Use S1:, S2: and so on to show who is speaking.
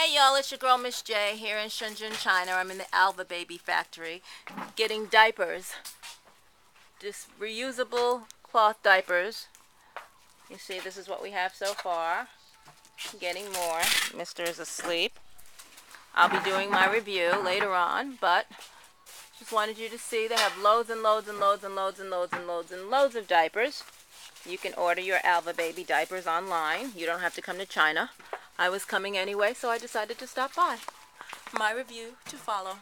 S1: Hey y'all, it's your girl Miss J here in Shenzhen, China. I'm in the Alva Baby factory getting diapers. Just reusable cloth diapers. You see, this is what we have so far. Getting more. Mister is asleep. I'll be doing my review later on, but just wanted you to see they have loads and loads and loads and loads and loads and loads and loads of diapers. You can order your Alva Baby diapers online. You don't have to come to China. I was coming anyway, so I decided to stop by. My review to follow.